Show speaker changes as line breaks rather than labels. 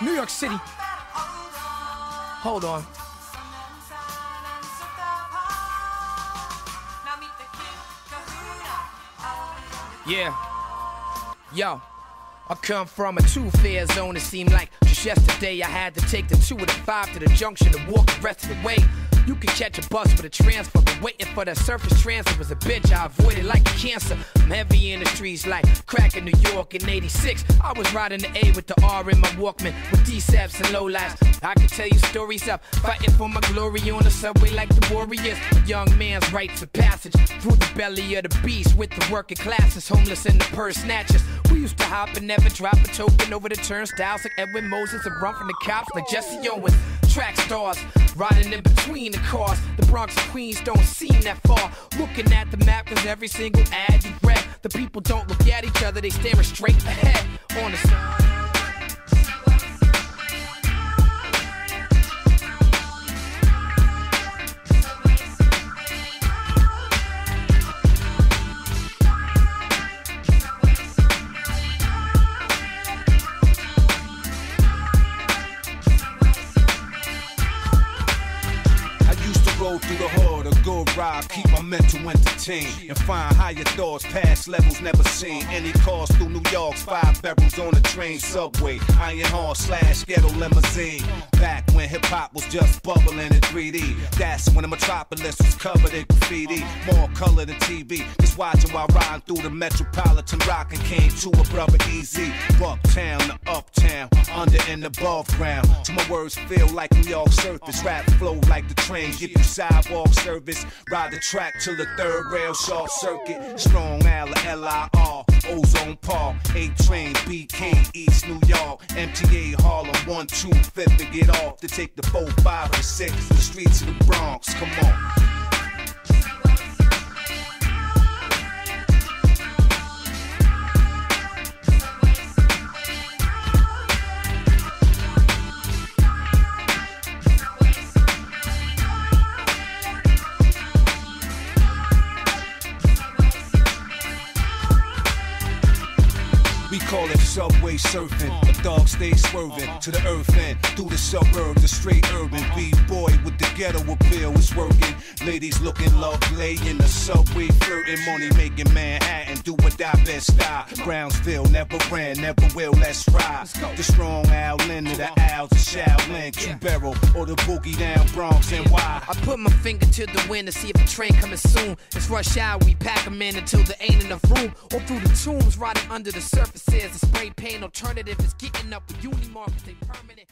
New York City. Hold on. Yeah. Yo. I come from a two-fare zone. It seemed like just yesterday I had to take the two of the five to the junction to walk the rest of the way. You could catch a bus for the transfer, but waiting for that surface transfer was a bitch. I avoided like a cancer. I'm heavy in the streets like crack in New York in 86. I was riding the A with the R in my Walkman with D-Saps and low lives. I could tell you stories of fighting for my glory on the subway like the warriors. A young man's rites of passage through the belly of the beast with the working classes, homeless and the purse snatchers. We used to hop and never drop a token over the turnstiles like Edwin Moses and run from the cops like Jesse Owens. Track stars riding in between the cars. The Bronx and Queens don't seem that far. Looking at the map, cause every single ad you read, the people don't look at each other, they staring straight ahead. On the
through the hood, a good ride, keep my mental entertained. And find higher thoughts, past levels never seen. Any cars through New York's five boroughs on the train, subway, iron horse slash ghetto limousine. Back when hip hop was just bubbling in 3D. That's when the metropolis was covered in graffiti. More color than TV. Just watching while riding through the metropolitan rockin' came to a brother easy. Bucktown to uptown, under and above ground. To my words feel like New York surface. Rap flow like the train, give you sidewalk service. Ride the track till the third rail short circuit. Strong Al, L-I-R, Ozone Paul, A Train, BK, East New York, MTA Harlem, 1, 2, 5th to get off to take the 4, 5, or 6 the streets of the Bronx. Come on. We call it subway surfing. A dog stays swerving to the earth end, through the suburb, the straight urban. B-boy ghetto appeal is working. Ladies looking lovely in the subway, flirting, money making Manhattan, do what I best style. Brownsville never ran, never will. Let's ride. The strong Al Linda, the uh-huh. Al's, the Shaolin, Q Barrel, or the boogie down Bronx and why.
I put my finger to the wind to see if the train coming soon. It's rush hour, we pack 'em in until there ain't enough room. Or through the tombs, riding under the surfaces. the spray paint alternative is getting up with Unimark, they permanent.